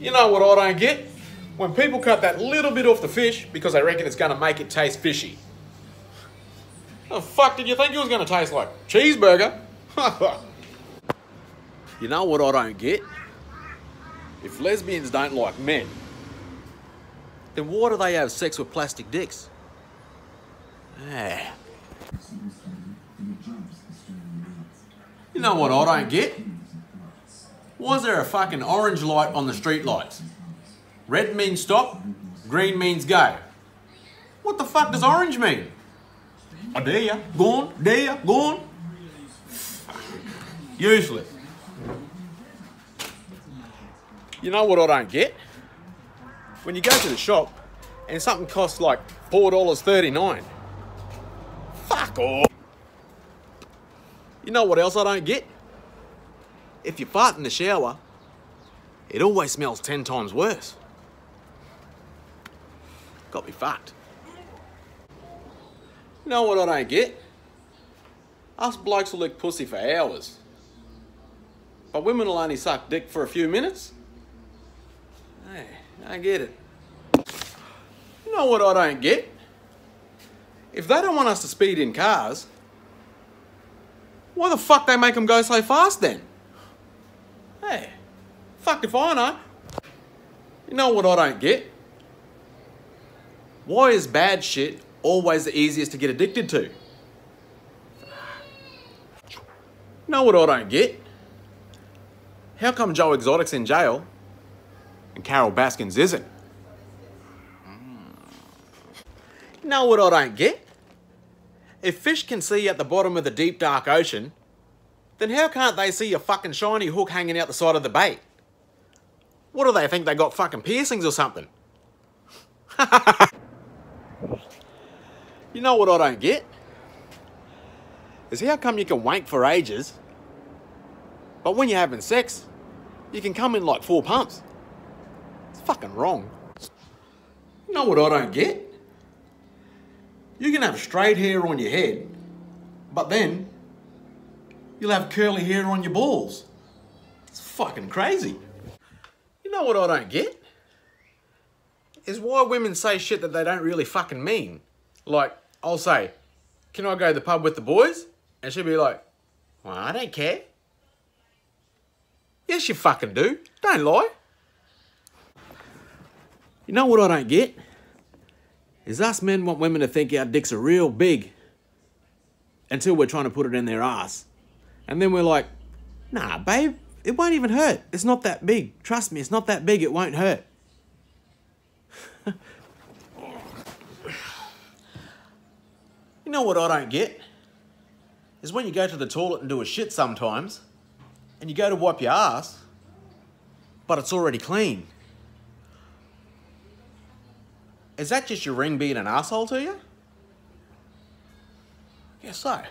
You know what I don't get? When people cut that little bit off the fish because they reckon it's going to make it taste fishy. The fuck did you think it was going to taste like? Cheeseburger? you know what I don't get? If lesbians don't like men, then why do they have sex with plastic dicks? Ah. You know what I don't get? Why is there a fucking orange light on the street lights? Red means stop, green means go. What the fuck does orange mean? Oh, there ya, gone, there ya, gone. Useless. You know what I don't get? When you go to the shop and something costs like $4.39. Fuck off. You know what else I don't get? If you fart in the shower, it always smells 10 times worse. Got me fucked. You know what I don't get? Us blokes will lick pussy for hours. But women will only suck dick for a few minutes. Hey, I get it. You know what I don't get? If they don't want us to speed in cars, why the fuck they make them go so fast then? Hey, fuck if I know. You know what I don't get? Why is bad shit always the easiest to get addicted to? You know what I don't get? How come Joe Exotic's in jail and Carole Baskins isn't? You know what I don't get? If fish can see at the bottom of the deep dark ocean, then how can't they see a fucking shiny hook hanging out the side of the bait? What do they think they got fucking piercings or something? you know what I don't get? Is how come you can wank for ages, but when you're having sex, you can come in like four pumps? It's fucking wrong. You know what I don't get? You can have straight hair on your head, but then you'll have curly hair on your balls. It's fucking crazy. You know what I don't get? Is why women say shit that they don't really fucking mean. Like, I'll say, can I go to the pub with the boys? And she'll be like, well, I don't care. Yes, you fucking do. Don't lie. You know what I don't get? Is us men want women to think our dicks are real big until we're trying to put it in their ass. And then we're like, nah, babe, it won't even hurt. It's not that big. Trust me, it's not that big. It won't hurt. you know what I don't get? Is when you go to the toilet and do a shit sometimes, and you go to wipe your ass, but it's already clean. Is that just your ring being an asshole to you? Yes, so.